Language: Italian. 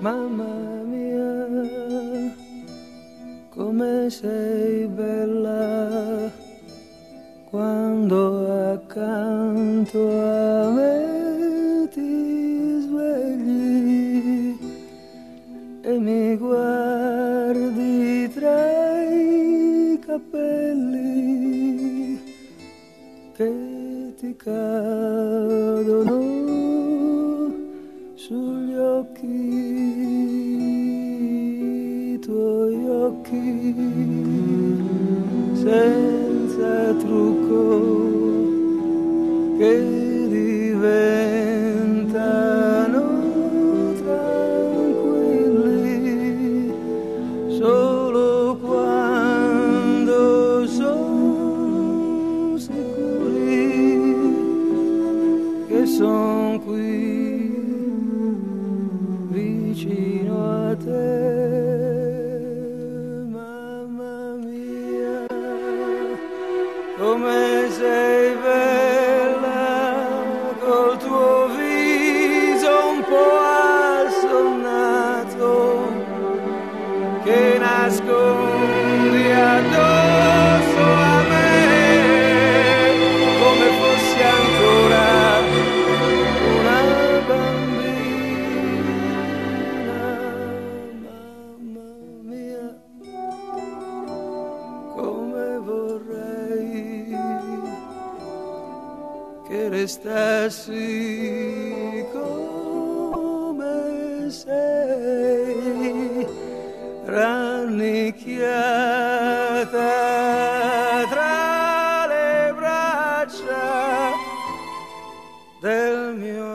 mamma mia, come sei bella quando accanto a me ti svegli e mi guardi tra i capelli che ti cadono sugli occhi, tuoi occhi, senza trucco che diventano tranquilli solo quando sono sicuri che son qui vicino a te. Come sei che restassi come sei, rannicchiata tra le braccia del mio.